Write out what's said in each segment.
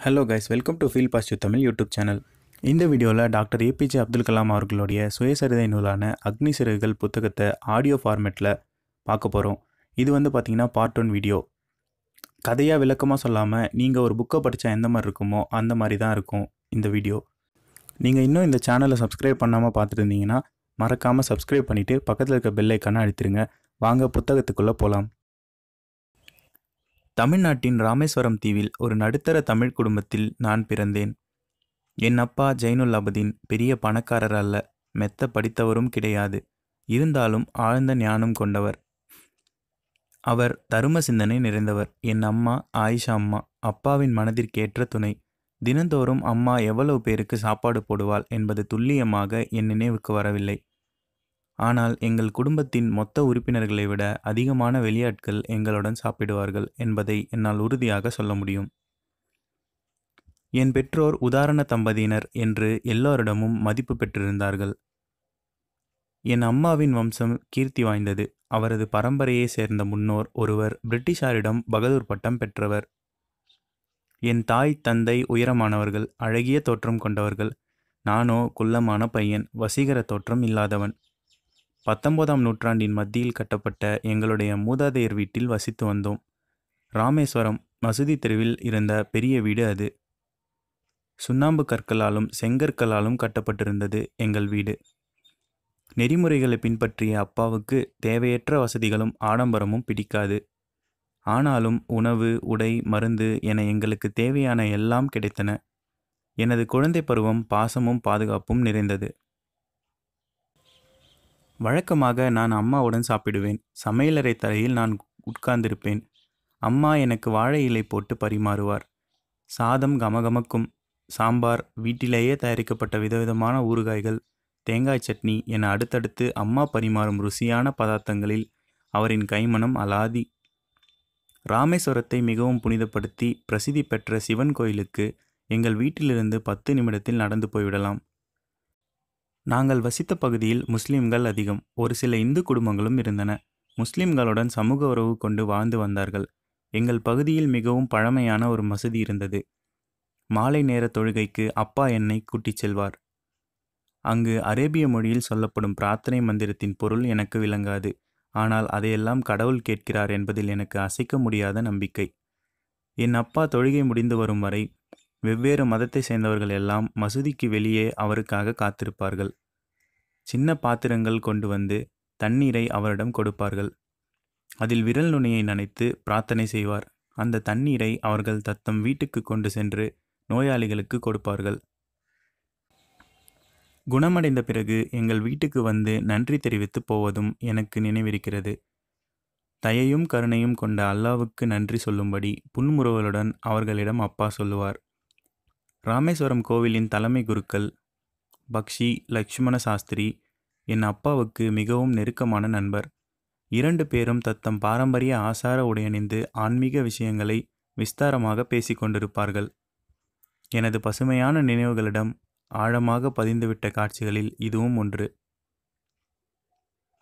Hello guys welcome to feel positive Tamil YouTube channel இந்த வீடியோவில் doctor APJ Abdul Kalam அவர்களுடைய சுயசரிதை நூலான அக்னி சிறகுகள் புத்தகத்தை ஆடியோ ஃபார்மேட்டில் பார்க்க போகிறோம் இது வந்து பார்த்திங்கன்னா பார்ட் ஒன் வீடியோ கதையாக விளக்கமாக சொல்லாமல் நீங்கள் ஒரு புக்கை படித்தா எந்த மாதிரி இருக்குமோ அந்த மாதிரி தான் இருக்கும் இந்த வீடியோ நீங்கள் இன்னும் இந்த சேனலை சப்ஸ்கிரைப் பண்ணாமல் பார்த்துருந்தீங்கன்னா மறக்காமல் சப்ஸ்கிரைப் பண்ணிவிட்டு பக்கத்தில் இருக்க பெல்லைக்கான அழுத்திருங்க. வாங்க புத்தகத்துக்குள்ளே போகலாம் தமிழ்நாட்டின் ராமேஸ்வரம் தீவில் ஒரு நடுத்தர தமிழ் குடும்பத்தில் நான் பிறந்தேன். என் அப்பா ஜெயினுல் அபதீன் பெரிய பணக்காரர் அல்ல மெத்த படித்தவரும் கிடையாது இருந்தாலும் ஆழ்ந்த ஞானம் கொண்டவர். அவர் தரும சிந்தனை நிறைந்தவர். என் அம்மா ஆயிஷா அம்மா அப்பாவின் மனதிற்கேற்ற துணை. தினந்தோறும் அம்மா எவ்வளவு பேருக்கு சாப்பாடு போடுவாள் என்பது துல்லியமாக என் நினைவுக்கு வரவில்லை. ஆனால் எங்கள் குடும்பத்தின் மொத்த உறுப்பினர்களை விட அதிகமான வெளியாட்கள் எங்களுடன் சாப்பிடுவார்கள் என்பதை என்னால் உறுதியாக சொல்ல முடியும். என் பெற்றோர் உதாரண தம்பதியினர் என்று எல்லோரிடமும் மதிப்பு பெற்றிருந்தார்கள். என் அம்மாவின் வம்சம் கீர்த்தி வாய்ந்தது. அவரது பரம்பரையை சேர்ந்த முன்னோர் ஒருவர் பிரிட்டிஷாரிடம் பகதூர் பட்டம் பெற்றவர். என் தாய் தந்தை உயரமானவர்கள் அழகிய தோற்றம் கொண்டவர்கள். நானோ குள்ளமான பையன் வசீகர தோற்றம் இல்லாதவன். பத்தொன்பதாம் நூற்றாண்டின் மத்தியில் கட்டப்பட்ட எங்களுடைய மூதாதையர் வீட்டில் வசித்து வந்தோம். ராமேஸ்வரம் மசூதி தெருவில் இருந்த பெரிய வீடு அது. சுண்ணாம்பு கற்களாலும் செங்கற்களாலும் கட்டப்பட்டிருந்தது எங்கள் வீடு. நெறிமுறைகளை பின்பற்றிய அப்பாவுக்கு தேவையற்ற வசதிகளும் ஆடம்பரமும் பிடிக்காது. ஆனாலும் உணவு உடை மருந்து என எங்களுக்கு தேவையான எல்லாம் கிடைத்தன. எனது குழந்தை பருவம் பாசமும் பாதுகாப்பும் நிறைந்தது. வழக்கமாக நான் அம்மாவுடன் சாப்பிடுவேன். சமையலறை தரையில் நான் உட்கார்ந்திருப்பேன். அம்மா எனக்கு வாழை இலை போட்டு பரிமாறுவார். சாதம் கமகமக்கும். சாம்பார் வீட்டிலேயே தயாரிக்கப்பட்ட விதவிதமான ஊறுகாய்கள் தேங்காய் சட்னி என அடுத்தடுத்து அம்மா பரிமாறும் ருசியான பதார்த்தங்களில் அவரின் கைமணம் அலாதி. ராமேஸ்வரத்தை மிகவும் புனிதப்படுத்தி பிரசித்தி பெற்ற சிவன் கோயிலுக்கு எங்கள் வீட்டிலிருந்து பத்து நிமிடத்தில் நடந்து போய்விடலாம். நாங்கள் வசித்த பகுதியில் முஸ்லிம்கள் அதிகம். ஒரு சில இந்து குடும்பங்களும் இருந்தன. முஸ்லிம்களுடன் சமூக உறவு கொண்டு வாழ்ந்து வந்தார்கள். எங்கள் பகுதியில் மிகவும் பழமையான ஒரு மசூதி இருந்தது. மாலை நேர தொழுகைக்கு அப்பா என்னை கூட்டிச் செல்வார். அங்கு அரேபிய மொழியில் சொல்லப்படும் பிரார்த்தனை மந்திரத்தின் பொருள் எனக்கு விளங்காது. ஆனால் அதையெல்லாம் கடவுள் கேட்கிறார் என்பதில் எனக்கு அசைக்க முடியாத நம்பிக்கை. என் அப்பா தொழுகை முடிந்து வரும் வரை வெவ்வேறு மதத்தை சேர்ந்தவர்கள் எல்லாம் மசூதிக்கு வெளியே அவருக்காக காத்திருப்பார்கள். சின்ன பாத்திரங்கள் கொண்டு வந்து தண்ணீரை அவரிடம் கொடுப்பார்கள். அதில் விரல் நுனியை நனைத்து பிரார்த்தனை செய்வார். அந்த தண்ணீரை அவர்கள் தத்தம் வீட்டுக்கு கொண்டு சென்று நோயாளிகளுக்கு கொடுப்பார்கள். குணமடைந்த பிறகு எங்கள் வீட்டுக்கு வந்து நன்றி தெரிவித்து போவதும் எனக்கு நினைவிருக்கிறது. தயையும் கருணையும் கொண்ட அல்லாவுக்கு நன்றி சொல்லும்படி புன்முறுவலுடன் அவர்களிடம் அப்பா சொல்லுவார். ராமேஸ்வரம் கோவிலின் தலைமை குருக்கள் பக்ஷி லக்ஷ்மண சாஸ்திரி என் அப்பாவுக்கு மிகவும் நெருக்கமான நண்பர். இரண்டு பேரும் தத்தம் பாரம்பரிய ஆசார உடையணிந்து ஆன்மீக விஷயங்களை விஸ்தாரமாக பேசிக்கொண்டிருப்பார்கள். எனது பசுமையான நினைவுகளிடம் ஆழமாக பதிந்துவிட்ட காட்சிகளில் இதுவும் ஒன்று.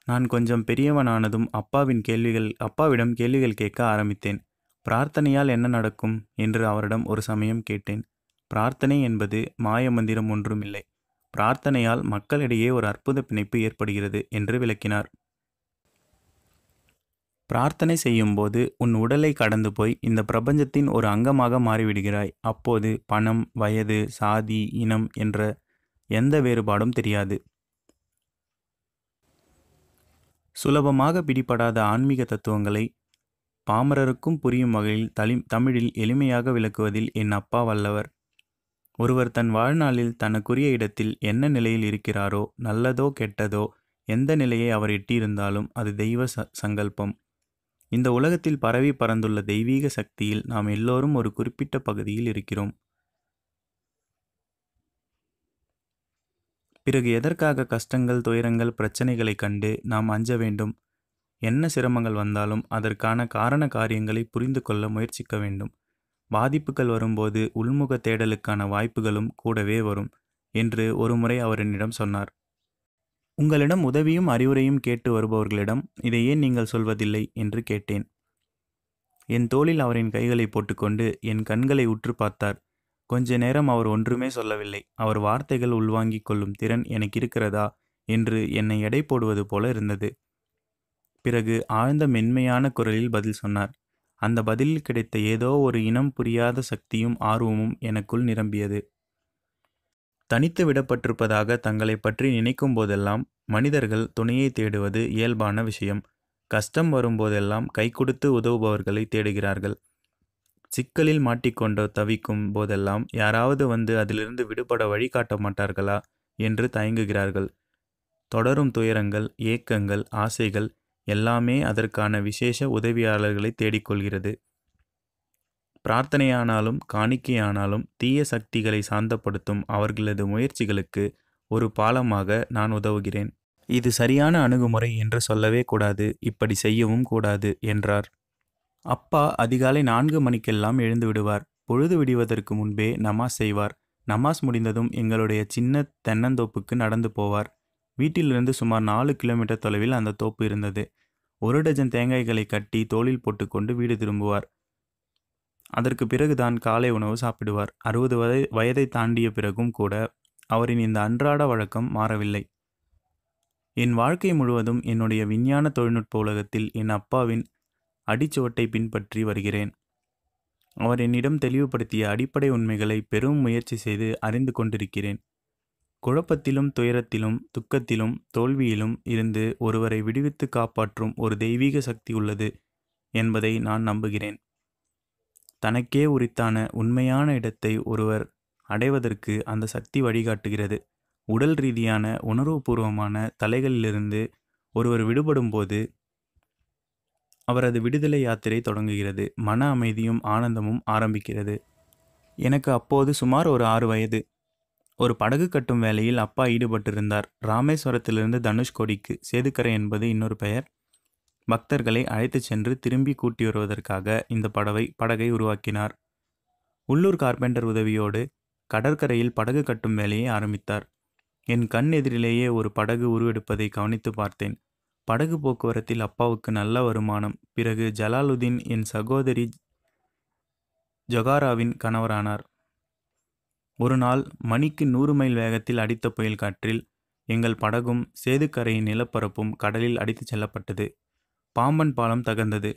நான் கொஞ்சம் பெரியவனானதும் அப்பாவின் கேள்விகள் அப்பாவிடம் கேள்விகள் கேட்க ஆரம்பித்தேன். பிரார்த்தனையால் என்ன நடக்கும் என்று அவரிடம் ஒரு சமயம் கேட்டேன். பிரார்த்தனை என்பது மாய மந்திரம் ஒன்றுமில்லை. பிரார்த்தனையால் மக்களிடையே ஒரு அற்புத பிணைப்பு ஏற்படுகிறது என்று விளக்கினார். பிரார்த்தனை செய்யும்போது உன் உடலை கடந்து போய் இந்த பிரபஞ்சத்தின் ஒரு அங்கமாக மாறிவிடுகிறாய். அப்போது பணம் வயது சாதி இனம் என்ற எந்த வேறுபாடும் தெரியாது. சுலபமாக பிடிபடாத ஆன்மீக தத்துவங்களை பாமரருக்கும் புரியும் வகையில் தலி தமிழில் எளிமையாக விளக்குவதில் என் அப்பா வல்லவர். ஒருவர் தன் வாழ்நாளில் தனக்குரிய இடத்தில் என்ன நிலையில் இருக்கிறாரோ நல்லதோ கெட்டதோ எந்த நிலையை அவர் எட்டியிருந்தாலும் அது தெய்வ ச சங்கல்பம். இந்த உலகத்தில் பரவி பறந்துள்ள தெய்வீக சக்தியில் நாம் எல்லோரும் ஒரு குறிப்பிட்ட பகுதியில் இருக்கிறோம். பிறகு எதற்காக கஷ்டங்கள் துயரங்கள் பிரச்சனைகளை கண்டு நாம் அஞ்ச வேண்டும்? என்ன சிரமங்கள் வந்தாலும் அதற்கான காரண காரியங்களை புரிந்து கொள்ள முயற்சிக்க வேண்டும். பாதிப்புகள் வரும்போது உள்முக தேடலுக்கான வாய்ப்புகளும் கூடவே வரும் என்று ஒருமுறை அவர் என்னிடம் சொன்னார். உங்களிடம் உதவியும் அறிவுரையும் கேட்டு வருபவர்களிடம் இதை ஏன் நீங்கள் சொல்வதில்லை? என்று கேட்டேன். என் தோளில் அவரின் கைகளை போட்டுக்கொண்டு என் கண்களை உற்று பார்த்தார். கொஞ்ச நேரம் அவர் ஒன்றுமே சொல்லவில்லை. அவர் வார்த்தைகள் உள்வாங்கிக் கொள்ளும் திறன் எனக்கு இருக்கிறதா? என்று என்னை எடை போடுவது போல இருந்தது. பிறகு ஆழ்ந்த மென்மையான குரலில் பதில் சொன்னார். அந்த பதிலில் கிடைத்த ஏதோ ஒரு இனம் புரியாத சக்தியும் ஆர்வமும் எனக்குள் நிரம்பியது. தனித்து விடப்பட்டிருப்பதாக தங்களை பற்றி நினைக்கும் போதெல்லாம் மனிதர்கள் துணையை தேடுவது இயல்பான விஷயம். கஷ்டம் வரும்போதெல்லாம் கை கொடுத்து உதவுபவர்களை தேடுகிறார்கள். சிக்கலில் மாட்டிக்கொண்டு தவிக்கும் போதெல்லாம் யாராவது வந்து அதிலிருந்து விடுபட வழிகாட்ட மாட்டார்களா என்று தயங்குகிறார்கள். தொடரும் துயரங்கள் ஏக்கங்கள் ஆசைகள் எல்லாமே அதற்கான விசேஷ உதவியாளர்களை தேடிக்கொள்கிறது. பிரார்த்தனையானாலும் காணிக்கையானாலும் தீய சக்திகளை சாந்தப்படுத்தும் அவர்களது முயற்சிகளுக்கு ஒரு பாலமாக நான் உதவுகிறேன். இது சரியான அணுகுமுறை என்று சொல்லவே கூடாது இப்படி செய்யவும் கூடாது என்றார். அப்பா அதிகாலை நான்கு மணிக்கெல்லாம் எழுந்து விடுவார் பொழுது விடுவதற்கு முன்பே நமாஸ் செய்வார். நமாஸ் முடிந்ததும் எங்களுடைய சின்ன தென்னந்தோப்புக்கு நடந்து போவார். வீட்டிலிருந்து சுமார் நாலு கிலோமீட்டர் தொலைவில் அந்த தோப்பு இருந்தது. ஒரு டஜன் தேங்காய்களை கட்டி தோளில் போட்டுக்கொண்டு வீடு திரும்புவார். அதற்கு பிறகுதான் காலை உணவு சாப்பிடுவார். அறுபது வயதை வயதை தாண்டிய பிறகும் கூட அவரின் இந்த அன்றாட வழக்கம் மாறவில்லை. என் வாழ்க்கை முழுவதும் என்னுடைய விஞ்ஞான தொழில்நுட்ப உலகத்தில் என் அப்பாவின் அடிச்சுவட்டை பின்பற்றி வருகிறேன். அவர் என்னிடம் தெளிவுபடுத்திய அடிப்படை உண்மைகளை பெரும் முயற்சி செய்து அறிந்து கொண்டிருக்கிறேன். குழப்பத்திலும் துயரத்திலும் துக்கத்திலும் தோல்வியிலும் இருந்து ஒருவரை விடுவித்து காப்பாற்றும் ஒரு தெய்வீக சக்தி உள்ளது என்பதை நான் நம்புகிறேன். தனக்கே உரித்தான உண்மையான இடத்தை ஒருவர் அடைவதற்கு அந்த சக்தி வழிகாட்டுகிறது. உடல் ரீதியான உணர்வுபூர்வமான தலைகளிலிருந்து ஒருவர் விடுபடும்போது அவரது விடுதலை யாத்திரை தொடங்குகிறது. மன அமைதியும் ஆனந்தமும் ஆரம்பிக்கிறது. எனக்கு அப்போது சுமார் ஒரு ஆறு வயது. ஒரு படகு கட்டும் வேலையில் அப்பா ஈடுபட்டிருந்தார். ராமேஸ்வரத்திலிருந்து தனுஷ்கோடிக்கு சேதுக்கரை என்பது இன்னொரு பெயர். பக்தர்களை அழைத்துச் சென்று திரும்பி கூட்டி வருவதற்காக இந்த படவை படகை உருவாக்கினார். உள்ளூர் கார்பெண்டர் உதவியோடு கடற்கரையில் படகு கட்டும் வேலையை ஆரம்பித்தார். என் கண் எதிரிலேயே ஒரு படகு உருவெடுப்பதை கவனித்து பார்த்தேன். படகு போக்குவரத்தில் அப்பாவுக்கு நல்ல வருமானம். பிறகு ஜலாலுதீன் என் சகோதரி ஜொகாராவின் கணவரானார். ஒரு நாள் மணிக்கு நூறு மைல் வேகத்தில் அடித்த புயல் காற்றில் எங்கள் படகும் சேதுக்கரையின் நிலப்பரப்பும் கடலில் அடித்துச் செல்லப்பட்டது. பாம்பன் பாலம் தகர்ந்தது.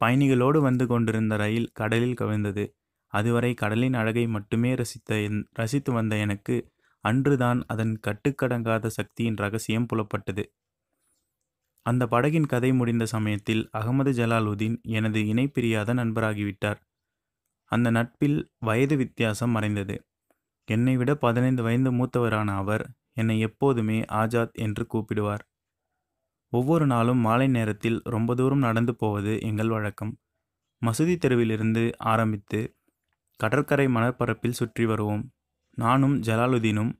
பயணிகளோடு வந்து கொண்டிருந்த ரயில் கடலில் கவிழ்ந்தது. அதுவரை கடலின் அழகை மட்டுமே ரசித்த ரசித்து வந்த எனக்கு அன்றுதான் அதன் கட்டுக்கடங்காத சக்தியின் ரகசியம் புலப்பட்டது. அந்த படகின் கதை முடிந்த சமயத்தில் அகமது ஜலாலுதீன் எனது இணைப்பிரியாத நண்பராகிவிட்டார். அந்த நட்பில் வயது வித்தியாசம் மறைந்தது. என்னை விட பதினைந்து வயது மூத்தவரான அவர் என்னை எப்போதுமே ஆஜாத் என்று கூப்பிடுவார். ஒவ்வொரு நாளும் மாலை நேரத்தில் ரொம்ப தூரம் நடந்து போவது எங்கள் வழக்கம். மசூதி தெருவிலிருந்து ஆரம்பித்து கடற்கரை மணற்பரப்பில் சுற்றி வருவோம். நானும் ஜலாலுதீனும்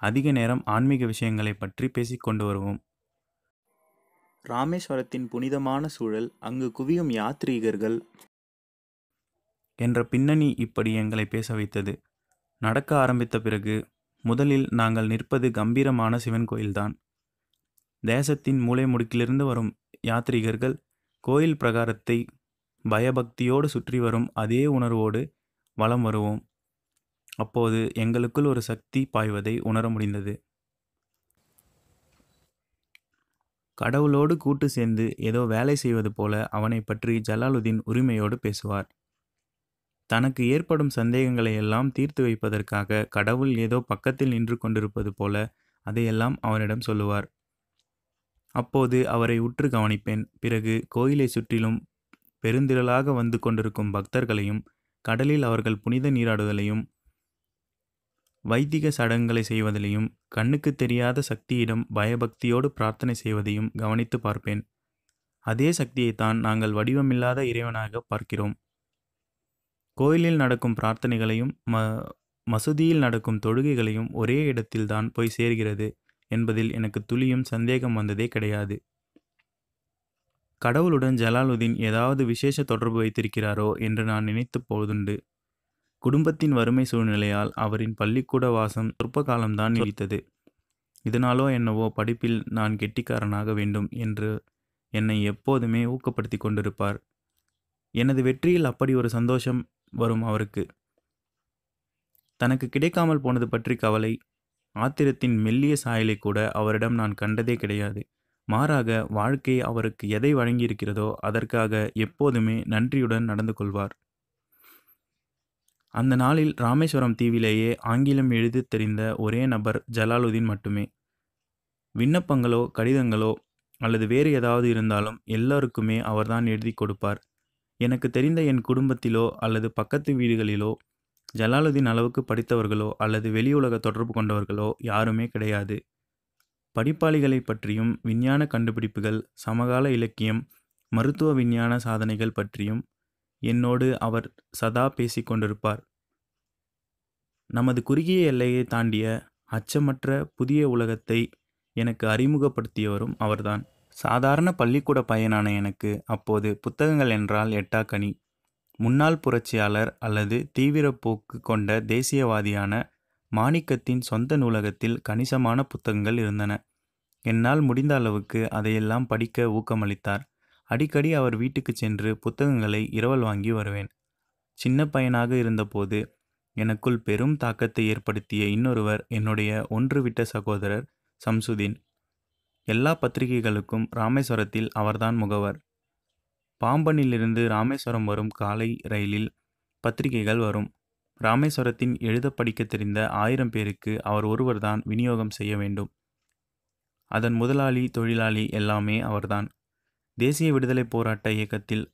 அதிக நேரம் ஆன்மீக விஷயங்களை பற்றி பேசிக்கொண்டு வருவோம். ராமேஸ்வரத்தின் புனிதமான சூழல் அங்கு குவியும் யாத்ரீகர்கள் என்ற பின்னணி இப்படி எங்களை பேச வைத்தது. நடக்க ஆரம்பித்த பிறகு முதலில் நாங்கள் நிற்பது கம்பீரமான சிவன் கோயில்தான். தேசத்தின் மூளை முடுக்கிலிருந்து வரும் யாத்ரீகர்கள் கோயில் பிரகாரத்தை பயபக்தியோடு சுற்றி வரும் அதே உணர்வோடு வலம் வருவோம். அப்போது எங்களுக்குள் ஒரு சக்தி பாய்வதை உணர முடிந்தது. கடவுளோடு கூட்டு சேர்ந்து ஏதோ வேலை செய்வது போல அவனை பற்றி ஜலாலுதீன் உரிமையோடு பேசுவார். தனக்கு ஏற்படும் சந்தேகங்களை எல்லாம் தீர்த்து வைப்பதற்காக கடவுள் ஏதோ பக்கத்தில் நின்று கொண்டிருப்பது போல அதையெல்லாம் அவனிடம் சொல்லுவார். அப்போது அவரை உற்று கவனிப்பேன். பிறகு கோயிலை சுற்றிலும் பெருந்திரளாக வந்து கொண்டிருக்கும் பக்தர்களையும் கடலில் அவர்கள் புனித நீராடுதலையும் வைதிக சடங்குகளை செய்வதிலையும் கண்ணுக்கு தெரியாத சக்தியிடம் பயபக்தியோடு பிரார்த்தனை செய்வதையும் கவனித்து பார்ப்பேன். அதே சக்தியைத்தான் நாங்கள் வடிவமில்லாத இறைவனாக பார்க்கிறோம். கோயிலில் நடக்கும் பிரார்த்தனைகளையும் ம மசூதியில் நடக்கும் தொழுகைகளையும் ஒரே இடத்தில்தான் போய் சேர்கிறது என்பதில் எனக்கு துளியும் சந்தேகம் வந்ததே கிடையாது. கடவுளுடன் ஜலாலுதீன் ஏதாவது விசேஷ தொடர்பு வைத்திருக்கிறாரோ என்று நான் நினைத்த போதுண்டு குடும்பத்தின் வறுமை சூழ்நிலையால் அவரின் பள்ளிக்கூட வாசம் சொற்ப காலம்தான் நீடித்தது. இதனாலோ என்னவோ படிப்பில் நான் கெட்டிக்காரனாக வேண்டும் என்று என்னை எப்போதுமே ஊக்கப்படுத்தி கொண்டிருப்பார். எனது வெற்றியில் அப்படி ஒரு சந்தோஷம் வரும் அவருக்கு. தனக்கு கிடைக்காமல் போனது பற்றி கவலை ஆத்திரத்தின் மெல்லிய சாயலை கூட அவரிடம் நான் கண்டதே கிடையாது. மாறாக வாழ்க்கை அவருக்கு எதை வழங்கியிருக்கிறதோ அதற்காக எப்போதுமே நன்றியுடன் நடந்து கொள்வார். அந்த நாளில் ராமேஸ்வரம் தீவிலேயே ஆங்கிலம் எழுதி தெரிந்த ஒரே நபர் ஜலாலுதீன் மட்டுமே. விண்ணப்பங்களோ கடிதங்களோ அல்லது வேறு ஏதாவது இருந்தாலும் எல்லோருக்குமே அவர்தான் எழுதி கொடுப்பார். எனக்கு தெரிந்த என் குடும்பத்திலோ அல்லது பக்கத்து வீடுகளிலோ ஜலாலுதீன் அளவுக்கு படித்தவர்களோ அல்லது வெளியுலக தொடர்பு கொண்டவர்களோ யாருமே கிடையாது. படிப்பாளிகளை பற்றியும் விஞ்ஞான கண்டுபிடிப்புகள் சமகால இலக்கியம் மருத்துவ விஞ்ஞான சாதனைகள் பற்றியும் என்னோடு அவர் சதா பேசிக் கொண்டிருப்பார். நமது குறுகிய எல்லையை தாண்டிய அச்சமற்ற புதிய உலகத்தை எனக்கு அறிமுகப்படுத்தியவரும் அவர்தான். சாதாரண பள்ளிக்கூட பையனான எனக்கு அப்போது புத்தகங்கள் என்றால் எட்டாக்கனி. முன்னாள் புரட்சியாளர் அல்லது தீவிர போக்கு கொண்ட தேசியவாதியான மாணிக்கத்தின் சொந்த நூலகத்தில் கணிசமான புத்தகங்கள் இருந்தன. என்னால் முடிந்த அளவுக்கு அதையெல்லாம் படிக்க ஊக்கமளித்தார். அடிக்கடி அவர் வீட்டுக்கு சென்று புத்தகங்களை இரவல் வாங்கி வருவேன். சின்ன பையனாக இருந்தபோது எனக்குள் பெரும் தாக்கத்தை ஏற்படுத்திய இன்னொருவர் என்னுடைய ஒன்றுவிட்ட சகோதரர் சம்சுதீன். எல்லா பத்திரிகைகளுக்கும் ராமேஸ்வரத்தில் அவர்தான் முகவர். பாம்பனிலிருந்து ராமேஸ்வரம் வரும் காலை ரயிலில் பத்திரிகைகள் வரும். ராமேஸ்வரத்தின் எழுத படிக்க தெரிந்த ஆயிரம் பேருக்கு அவர் ஒருவர்தான் விநியோகம் செய்ய வேண்டும். அதன் முதலாளி தொழிலாளி எல்லாமே அவர்தான். தேசிய விடுதலை போராட்ட இயக்கத்தில்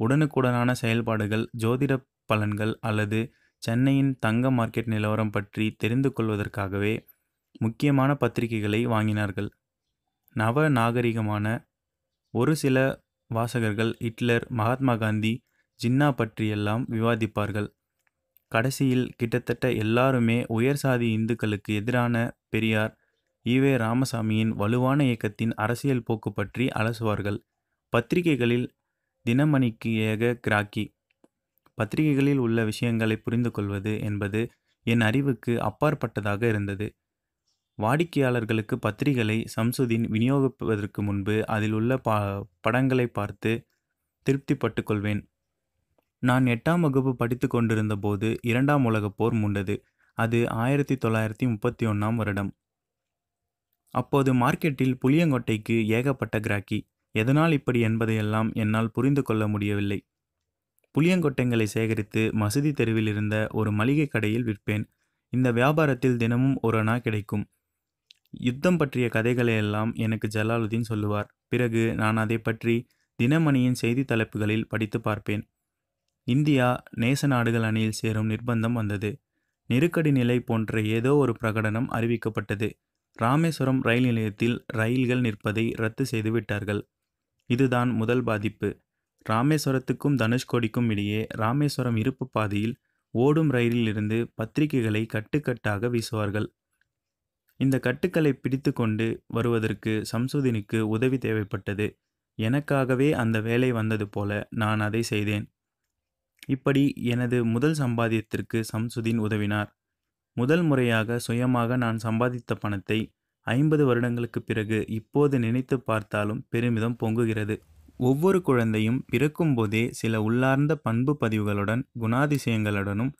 உடனுக்குடனான செயல்பாடுகள் ஜோதிட பலன்கள் அல்லது சென்னையின் தங்க மார்க்கெட் நிலவரம் பற்றி தெரிந்து கொள்வதற்காகவே முக்கியமான பத்திரிகைகளை வாங்கினார்கள். நவ நாகரிகமான ஒரு சில வாசகர்கள் ஹிட்லர் மகாத்மா காந்தி ஜின்னா பற்றியெல்லாம் விவாதிப்பார்கள். கடைசியில் கிட்டத்தட்ட எல்லாருமே உயர் சாதி இந்துக்களுக்கு எதிரான பெரியார் ஈவே ராமசாமியின் வலுவான இயக்கத்தின் அரசியல் போக்கு பற்றி அலசுவார்கள். பத்திரிகைகளில் தினமணிக்கு ஏக கிராக்கி. பத்திரிகைகளில் உள்ள விஷயங்களை புரிந்து கொள்வது என்பது என் அறிவுக்கு அப்பாற்பட்டதாக இருந்தது. வாடிக்கையாளர்களுக்கு பத்திரிகைகளை சம்சுதீன் விநியோகிப்பதற்கு முன்பு அதில் உள்ள பா படங்களை பார்த்து திருப்திப்பட்டு கொள்வேன். நான் எட்டாம் வகுப்பு படித்து கொண்டிருந்த போது இரண்டாம் உலகப் போர் மூண்டது. அது ஆயிரத்தி தொள்ளாயிரத்தி முப்பத்தி ஒன்றாம் வருடம். அப்போது மார்க்கெட்டில் புளியங்கொட்டைக்கு ஏகப்பட்ட கிராக்கி. எதனால் இப்படி என்பதையெல்லாம் என்னால் புரிந்து கொள்ள முடியவில்லை. புளியங்கொட்டைங்களை சேகரித்து மசூதி தெருவில் இருந்த ஒரு மளிகை கடையில் விற்பேன். இந்த வியாபாரத்தில் தினமும் ஒரு அணா கிடைக்கும். யுத்தம் பற்றிய கதைகளையெல்லாம் எனக்கு ஜலாலுதீன் சொல்லுவார். பிறகு நான் அதை பற்றி தினமணியின் செய்தி தலைப்புகளில் படித்து பார்ப்பேன். இந்தியா நேச நாடுகள் அணியில் சேரும் நிர்பந்தம் வந்தது. நெருக்கடி நிலை போன்ற ஏதோ ஒரு பிரகடனம் அறிவிக்கப்பட்டது. ராமேஸ்வரம் ரயில் நிலையத்தில் ரயில்கள் நிற்பதை ரத்து செய்துவிட்டார்கள் இதுதான் முதல் பாதிப்பு. ராமேஸ்வரத்துக்கும் தனுஷ்கோடிக்கும் இடையே ராமேஸ்வரம் இருப்பு பாதையில் ஓடும் ரயிலில் இருந்து பத்திரிகைகளை கட்டுக்கட்டாக வீசுவார்கள். இந்த கட்டுக்களை பிடித்து கொண்டு வருவதற்கு சம்சுதீனுக்கு உதவி தேவைப்பட்டது. எனக்காகவே அந்த வேலை வந்தது போல நான் அதை செய்தேன். இப்படி எனது முதல் சம்பாதியத்திற்கு சம்சுதீன் உதவினார். முதல் முறையாக சுயமாக நான் சம்பாதித்த பணத்தை ஐம்பது வருடங்களுக்கு பிறகு இப்போது நினைத்து பார்த்தாலும் பெருமிதம் பொங்குகிறது. ஒவ்வொரு குழந்தையும் பிறக்கும்போதே சில உள்ளார்ந்த பண்பு பதிவுகளுடன் குணாதிசயங்களுடனும்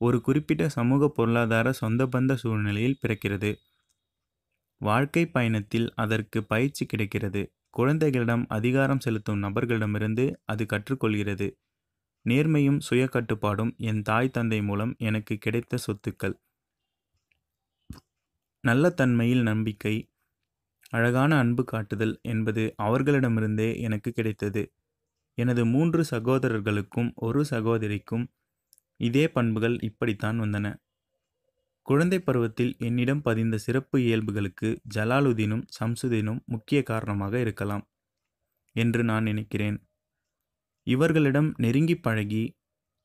ஒரு குறிப்பிட்ட சமூக பொருளாதார சொந்த பந்த சூழ்நிலையில் பிறக்கிறது. வாழ்க்கை பயணத்தில் அதற்கு பயிற்சி கிடைக்கிறது. குழந்தைகளிடம் அதிகாரம் செலுத்தும் நபர்களிடமிருந்து அது கற்றுக்கொள்கிறது. நேர்மையும் சுய கட்டுப்பாடும் என் தாய் தந்தை மூலம் எனக்கு கிடைத்த சொத்துக்கள். நல்ல தன்மையில் நம்பிக்கை அழகான அன்பு காட்டுதல் என்பது அவர்களிடமிருந்தே எனக்கு கிடைத்தது. எனது மூன்று சகோதரர்களுக்கும் ஒரு சகோதரிக்கும் இதே பண்புகள் இப்படித்தான் வந்தன. குழந்தை பருவத்தில் என்னிடம் பதிந்த சிறப்பு இயல்புகளுக்கு ஜலாலுதீனும் சம்சுதீனும் முக்கிய காரணமாக இருக்கலாம் என்று நான் நினைக்கிறேன். இவர்களிடம் நெருங்கி பழகி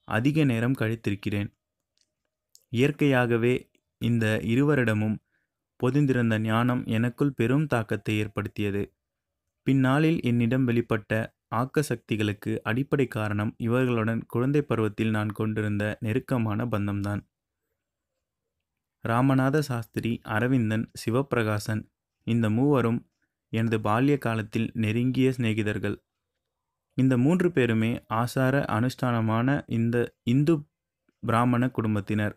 அதிக நேரம் கழித்திருக்கிறேன். இயற்கையாகவே இந்த இருவரிடமும் பொதிந்திருந்த ஞானம் எனக்குள் பெரும் தாக்கத்தை ஏற்படுத்தியது. பின்னாளில் என்னிடம் வெளிப்பட்ட ஆக்க சக்திகளுக்கு அடிப்படை காரணம் இவர்களுடன் குழந்தை பருவத்தில் நான் கொண்டிருந்த நெருக்கமான பந்தம்தான். ராமநாத சாஸ்திரி அரவிந்தன் சிவப்பிரகாசன் இந்த மூவரும் எனது பால்ய காலத்தில் நெருங்கிய சிநேகிதர்கள். இந்த மூன்று பேருமே ஆசார அனுஷ்டானமான இந்த இந்து பிராமண குடும்பத்தினர்.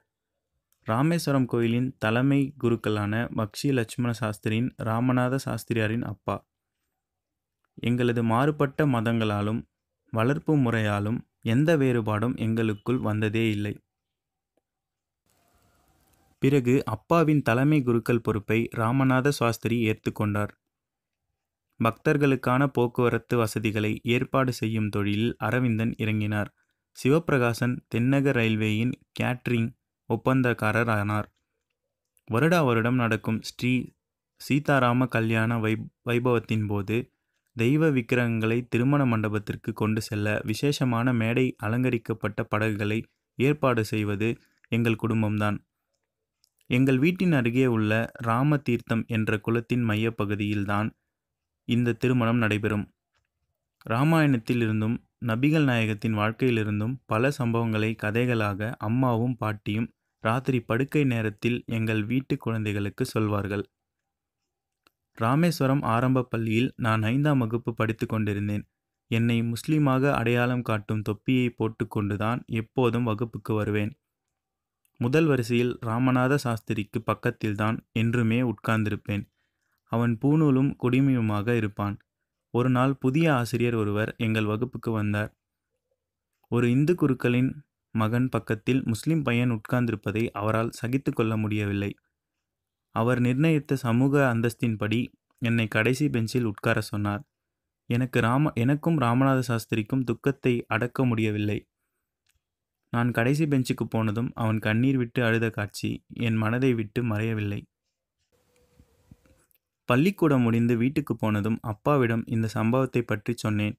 ராமேஸ்வரம் கோயிலின் தலைமை குருக்களான பக்ஷி லட்சுமண சாஸ்திரியின் ராமநாத சாஸ்திரியாரின் அப்பா. எங்களது மாறுபட்ட மதங்களாலும் வளர்ப்பு முறையாலும் எந்த வேறுபாடும் எங்களுக்குள் வந்ததே இல்லை. பிறகு அப்பாவின் தலைமை குருக்கள் பொறுப்பை ராமநாத சாஸ்திரி ஏற்றுக்கொண்டார். பக்தர்களுக்கான போக்குவரத்து வசதிகளை ஏற்பாடு செய்யும் தொழிலில் அரவிந்தன் இறங்கினார். சிவப்பிரகாசன் தென்னக ரயில்வேயின் கேட்ரிங் ஒப்பந்தக்காரர் ஆனார் வருடா வருடம் நடக்கும் ஸ்ரீ சீதாராம கல்யாண வை வைபவத்தின் போது தெய்வ விக்கிரகங்களை திருமண மண்டபத்திற்கு கொண்டு செல்ல விசேஷமான மேடை அலங்கரிக்கப்பட்ட படகுகளை ஏற்பாடு செய்வது எங்கள் குடும்பம்தான். எங்கள் வீட்டின் அருகே உள்ள ராம தீர்த்தம் என்ற குளத்தின் மையப்பகுதியில்தான் இந்த திருமணம் நடைபெறும். ராமாயணத்தில் இருந்தும் நபிகள் நாயகத்தின் வாழ்க்கையிலிருந்தும் பல சம்பவங்களை கதைகளாக அம்மாவும் பாட்டியும் ராத்திரி படுக்கை நேரத்தில் எங்கள் வீட்டு குழந்தைகளுக்கு சொல்வார்கள். ராமேஸ்வரம் ஆரம்ப பள்ளியில் நான் ஐந்தாம் வகுப்பு படித்து கொண்டிருந்தேன். என்னை முஸ்லீமாக அடையாளம் காட்டும் தொப்பியை போட்டுக்கொண்டுதான் எப்போதும் வகுப்புக்கு வருவேன். முதல் வரிசையில் ராமநாத சாஸ்திரிக்கு பக்கத்தில்தான் என்றுமே உட்கார்ந்திருப்பேன். அவன் பூணூலும் குடிமையுமாக இருப்பான். ஒரு நாள் புதிய ஆசிரியர் ஒருவர் எங்கள் வகுப்புக்கு வந்தார். ஒரு இந்து குருக்களின் மகன் பக்கத்தில் முஸ்லிம் பையன் உட்கார்ந்திருப்பதை அவரால் சகித்து கொள்ள முடியவில்லை. அவர் நிர்ணயித்த சமூக அந்தஸ்தின்படி என்னை கடைசி பெஞ்சில் உட்கார சொன்னார். எனக்கு ராம எனக்கும் ராமநாத சாஸ்திரிக்கும் துக்கத்தை அடக்க முடியவில்லை. நான் கடைசி பெஞ்சுக்கு போனதும் அவன் கண்ணீர் விட்டு அழுத காட்சி என் மனதை விட்டு மறையவில்லை. பள்ளிக்கூடம் முடிந்து வீட்டுக்கு போனதும் அப்பாவிடம் இந்த சம்பவத்தை பற்றி சொன்னேன்.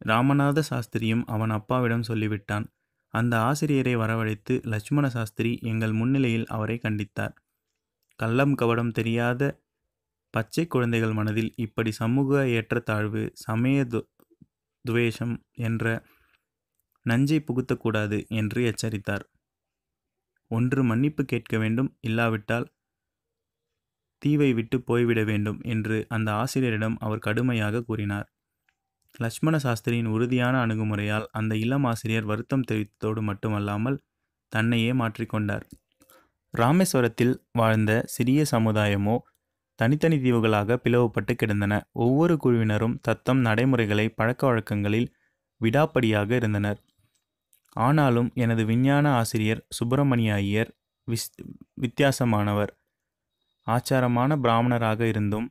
ராமநாத சாஸ்திரியும் அவன் அப்பாவிடம் சொல்லிவிட்டான். அந்த ஆசிரியரை வரவழைத்து லட்சுமண சாஸ்திரி எங்கள் முன்னிலையில் அவரை கண்டித்தார். கள்ளம் கவடம் தெரியாத பச்சை குழந்தைகள் மனதில் இப்படி சமூக ஏற்றத்தாழ்வு சமய து துவேஷம் என்ற நஞ்சை புகுத்தக்கூடாது என்று எச்சரித்தார். ஒன்று மன்னிப்பு கேட்க வேண்டும் இல்லாவிட்டால் தீவை விட்டு போய்விட வேண்டும் என்று அந்த ஆசிரியரிடம் அவர் கடுமையாக கூறினார். லட்சுமண சாஸ்திரியின் உறுதியான அணுகுமுறையால் அந்த இளம் ஆசிரியர் வருத்தம் தெரிவித்ததோடு மட்டுமல்லாமல் தன்னையே மாற்றிக்கொண்டார் ராமேஸ்வரத்தில் வாழ்ந்த சிறிய சமுதாயமோ தனித்தனி தீவுகளாக பிளவுபட்டு கிடந்தன. ஒவ்வொரு குழுவினரும் தத்தம் நடைமுறைகளை பழக்க வழக்கங்களில் விடாப்படியாக இருந்தனர். ஆனாலும் எனது விஞ்ஞான ஆசிரியர் சுப்பிரமணிய ஐயர் விஸ் வித்தியாசமானவர். ஆச்சாரமான பிராமணராக இருந்தும்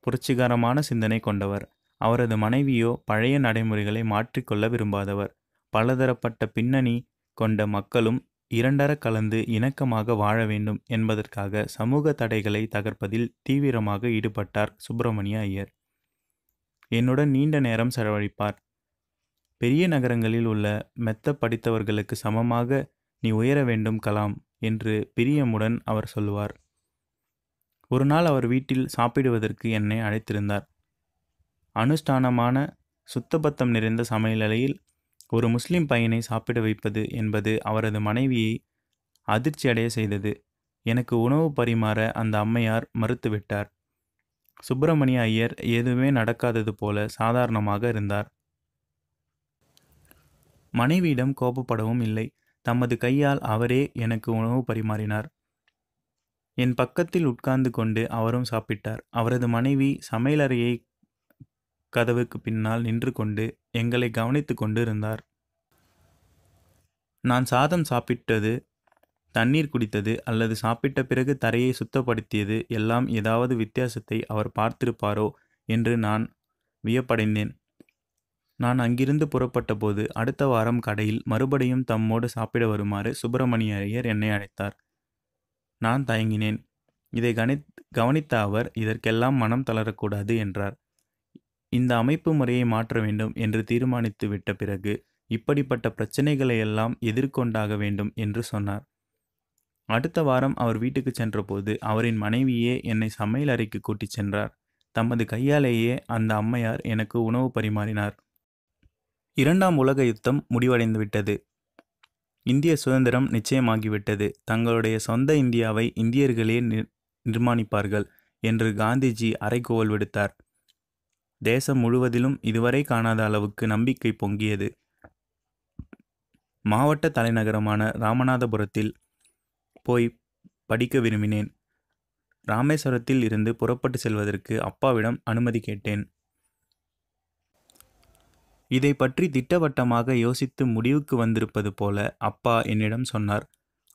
புரட்சிகரமான சிந்தனை கொண்டவர். அவரது மனைவியோ பழைய நடைமுறைகளை மாற்றிக்கொள்ள விரும்பாதவர். பலதரப்பட்ட பின்னணி கொண்ட மக்களும் இரண்டர கலந்து இணக்கமாக வாழ வேண்டும் என்பதற்காக சமூக தடைகளை தகர்ப்பதில் தீவிரமாக ஈடுபட்டார் சுப்பிரமணிய ஐயர் என்னுடன் நீண்ட நேரம் செலவழிப்பார். பெரிய நகரங்களில் உள்ள மெத்த படித்தவர்களுக்கு சமமாக நீ உயர வேண்டும் கலாம் என்று பிரியமுடன் அவர் சொல்லுவார். ஒரு நாள் அவர் வீட்டில் சாப்பிடுவதற்கு என்னை அழைத்திருந்தார். அனுஷ்டானமான சுத்தபத்தம் நிறைந்த சமையலறையில் ஒரு முஸ்லிம் பையனை சாப்பிட வைப்பது என்பது அவரது மனைவியை அதிர்ச்சி அடைய செய்தது. எனக்கு உணவு பரிமாற அந்த அம்மையார் மறுத்துவிட்டார். சுப்பிரமணிய ஐயர் எதுவுமே நடக்காதது போல சாதாரணமாக இருந்தார். மனைவியிடம் கோபப்படவும் இல்லை. தமது கையால் அவரே எனக்கு உணவு பரிமாறினார். என் பக்கத்தில் உட்கார்ந்து கொண்டு அவரும் சாப்பிட்டார். அவரது மனைவி சமையலறையை கதவுக்கு பின்னால் நின்று கொண்டு எங்களை கவனித்து கொண்டு இருந்தார் நான் சாதம் சாப்பிட்டது தண்ணீர் குடித்தது அல்லது சாப்பிட்ட பிறகு தரையை சுத்தப்படுத்தியது எல்லாம் ஏதாவது வித்தியாசத்தை அவர் பார்த்திருப்பாரோ என்று நான் வியப்படைந்தேன். நான் அங்கிருந்து புறப்பட்ட போது அடுத்த வாரம் கடையில் மறுபடியும் தம்மோடு சாப்பிட வருமாறு சுப்பிரமணிய ஐயர் என்னை அழைத்தார். நான் தயங்கினேன். இதை கணித் கவனித்த அவர் இதற்கெல்லாம் மனம் தளரக்கூடாது என்றார். இந்த அமைப்பு முறையை மாற்ற வேண்டும் என்று தீர்மானித்து விட்ட பிறகு இப்படிப்பட்ட பிரச்சனைகளையெல்லாம் எதிர்கொண்டாக வேண்டும் என்று சொன்னார். அடுத்த வாரம் அவர் வீட்டுக்கு சென்றபோது அவரின் மனைவியே என்னை சமையல் அறைக்கு கூட்டிச் சென்றார். தமது கையாலேயே அந்த அம்மையார் எனக்கு உணவு பரிமாறினார். இரண்டாம் உலக யுத்தம் முடிவடைந்துவிட்டது. இந்திய சுதந்திரம் நிச்சயமாகிவிட்டது. தங்களுடைய சொந்த இந்தியாவை இந்தியர்களே நிர்மாணிப்பார்கள் என்று காந்திஜி அறைகோவல் விடுத்தார். தேசம் முழுவதிலும் இதுவரை காணாத அளவுக்கு நம்பிக்கை பொங்கியது. மாவட்ட தலைநகரமான ராமநாதபுரத்தில் போய் படிக்க விரும்பினேன். ராமேஸ்வரத்தில் இருந்து புறப்பட்டு செல்வதற்கு அப்பாவிடம் அனுமதி கேட்டேன். இதை பற்றி திட்டவட்டமாக யோசித்து முடிவுக்கு வந்திருப்பது போல அப்பா என்னிடம் சொன்னார்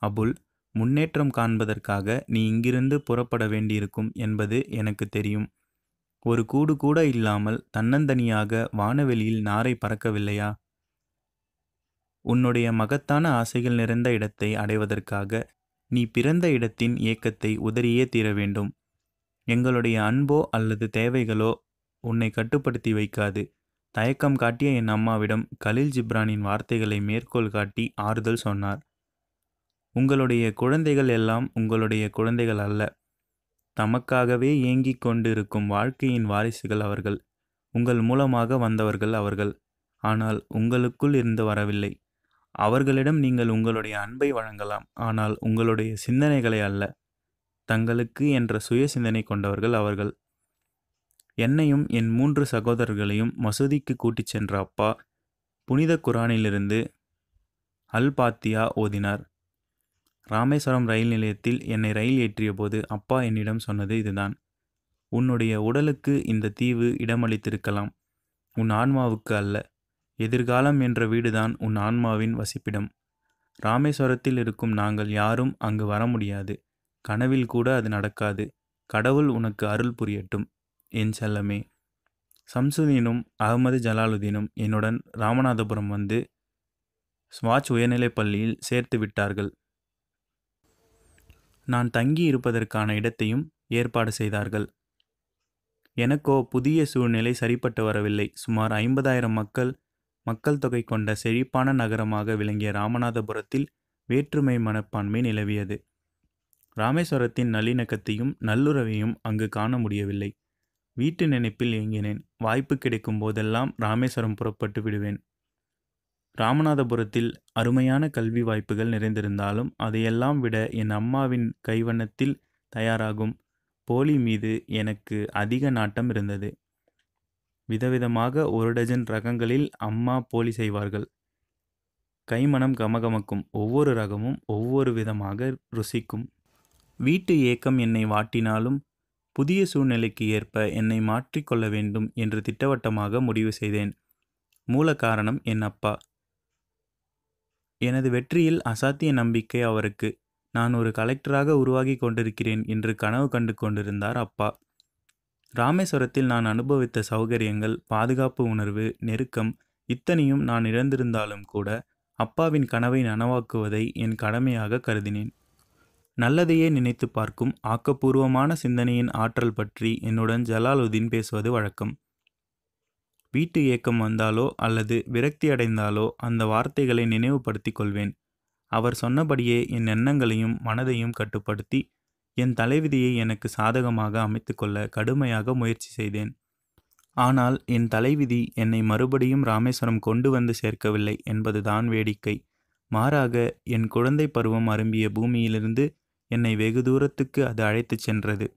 அபுல் முன்னேற்றம் காண்பதற்காக நீ இங்கிருந்து புறப்பட வேண்டியிருக்கும் என்பது எனக்கு தெரியும். ஒரு கூடு கூட இல்லாமல் தன்னந்தனியாக வானவெளியில் நாரை பறக்கவில்லையா? உன்னுடைய மகத்தான ஆசைகள் நிறைந்த இடத்தை அடைவதற்காக நீ பிறந்த இடத்தின் இயக்கத்தை உதறியே தீர வேண்டும். எங்களுடைய அன்போ அல்லது தேவைகளோ உன்னை கட்டுப்படுத்தி வைக்காது. தயக்கம் காட்டிய என் அம்மாவிடம் கலில் ஜிப்ரானின் வார்த்தைகளை மேற்கோள் காட்டி ஆறுதல் சொன்னார். உங்களுடைய குழந்தைகள் எல்லாம் உங்களுடைய குழந்தைகள் அல்ல. தமக்காகவே ஏங்கிக் கொண்டிருக்கும் வாழ்க்கையின் வாரிசுகள் அவர்கள். உங்கள் மூலமாக வந்தவர்கள் அவர்கள். ஆனால் உங்களுக்குள் இருந்து வரவில்லை. அவர்களிடம் நீங்கள் உங்களுடைய அன்பை வழங்கலாம். ஆனால் உங்களுடைய சிந்தனைகளை அல்ல. தங்களுக்கு என்ற சுய சிந்தனை கொண்டவர்கள் அவர்கள். என்னையும் என் மூன்று சகோதரர்களையும் மசூதிக்கு கூட்டிச் சென்ற அப்பா புனித குரானிலிருந்து அல் பாத்தியா ஓதினார். ராமேஸ்வரம் ரயில் நிலையத்தில் என்னை ரயில் ஏற்றிய போது அப்பா என்னிடம் சொன்னது இதுதான். உன்னுடைய உடலுக்கு இந்த தீவு இடமளித்திருக்கலாம். உன் ஆன்மாவுக்கு அல்ல. எதிர்காலம் என்ற வீடுதான் உன் ஆன்மாவின் வசிப்பிடம். ராமேஸ்வரத்தில் இருக்கும் நாங்கள் யாரும் அங்கு வர முடியாது. கனவில் கூட அது நடக்காது. கடவுள் உனக்கு அருள் புரியட்டும். என் செல்லமே. சம்சுதீனும் அகமது ஜலாலுதீனும் என்னுடன் ராமநாதபுரம் வந்து ஸ்வாச் உயர்நிலைப் பள்ளியில் சேர்த்து விட்டார்கள். நான் தங்கி இருப்பதற்கான இடத்தையும் ஏற்பாடு செய்தார்கள். எனக்கோ புதிய சூழ்நிலை சரிப்பட்டு வரவில்லை. சுமார் ஐம்பதாயிரம் மக்கள் மக்கள் தொகை கொண்ட செழிப்பான நகரமாக விளங்கிய ராமநாதபுரத்தில் வேற்றுமை மனப்பான்மை நிலவியது. ராமேஸ்வரத்தின் நல்லிணக்கத்தையும் நல்லுறவையும் அங்கு காண முடியவில்லை. வீட்டு நினைப்பில் இயங்கினேன் வாய்ப்பு கிடைக்கும் போதெல்லாம் ராமேஸ்வரம் புறப்பட்டு விடுவேன். ராமநாதபுரத்தில் அருமையான கல்வி வாய்ப்புகள் நிறைந்திருந்தாலும் அதையெல்லாம் விட என் அம்மாவின் கைவண்ணத்தில் தயாராகும் போலி மீது எனக்கு அதிக நாட்டம் இருந்தது. விதவிதமாக ஒரு டஜன் ரகங்களில் அம்மா போலி செய்வார்கள். கைமணம் கமகமக்கும் ஒவ்வொரு ரகமும் ஒவ்வொரு விதமாக ருசிக்கும். வீட்டு ஏக்கம் என்னை வாட்டினாலும் புதிய சூழ்நிலைக்கு ஏற்ப என்னை மாற்றிக்கொள்ள வேண்டும் என்று திட்டவட்டமாக முடிவு செய்தேன். மூல காரணம் என் அப்பா. எனது வெற்றியில் அசாத்திய நம்பிக்கை அவருக்கு. நான் ஒரு கலெக்டராக உருவாகி கொண்டிருக்கிறேன் என்று கனவு கண்டு கொண்டிருந்தார் அப்பா. ராமேஸ்வரத்தில் நான் அனுபவித்த சௌகரியங்கள் பாதுகாப்பு உணர்வு நெருக்கம் இத்தனையும் நான் இழந்திருந்தாலும் கூட அப்பாவின் கனவை நனவாக்குவதை என் கடமையாக கருதினேன். நல்லதையே நினைத்து பார்க்கும் ஆக்கப்பூர்வமான சிந்தனையின் ஆற்றல் பற்றி என்னுடன் ஜலாலுதீன் பேசுவது வழக்கம். வீட்டு ஏக்கம் வந்தாலோ அல்லது விரக்தி அடைந்தாலோ அந்த வார்த்தைகளை நினைவுபடுத்தி கொள்வேன். அவர் சொன்னபடியே என் எண்ணங்களையும் மனதையும் கட்டுப்படுத்தி என் தலைவிதியை எனக்கு சாதகமாக அமைத்துக்கொள்ள கடுமையாக முயற்சி செய்தேன். ஆனால் என் தலைவிதி என்னை மறுபடியும் ராமேஸ்வரம் கொண்டு வந்து சேர்க்கவில்லை என்பதுதான் வேடிக்கை. மாறாக என் குழந்தை பருவம் அரும்பிய பூமியிலிருந்து என்னை வெகு தூரத்துக்கு அது அழைத்துச் சென்றது.